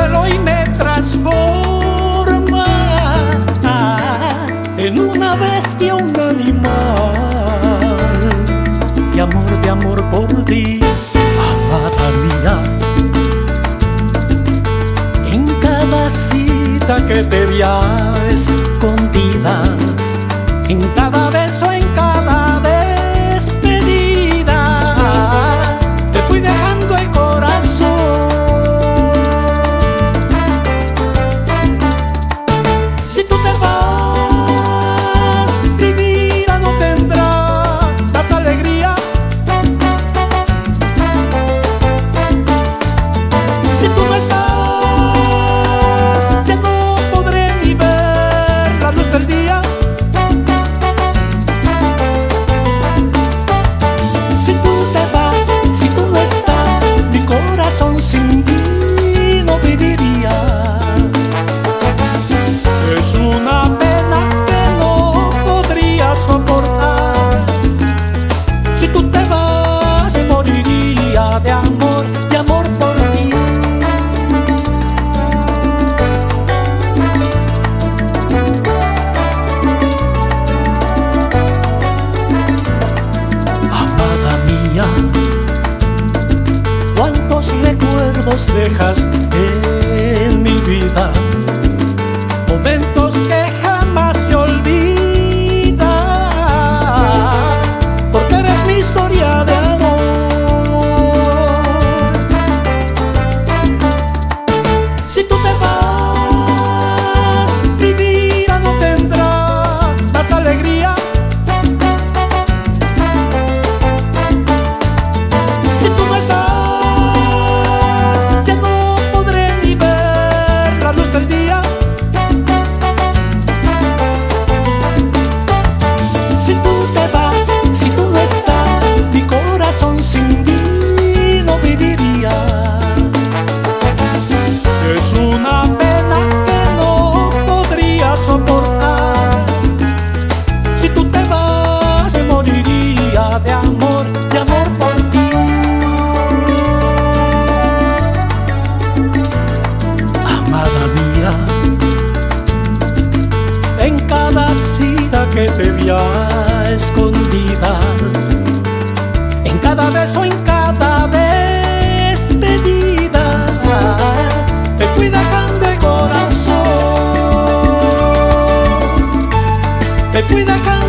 y me transforma en una bestia, un animal. Y amor de amor por ti, amada mía. En cada cita que te vi a escondidas, en cada beso dejas en mi vida. Momentos que jamás se olvidan, porque eres mi historia de amor. Si tú te vas, cada beso, en cada despedida, te fui dejando el corazón, te fui dejando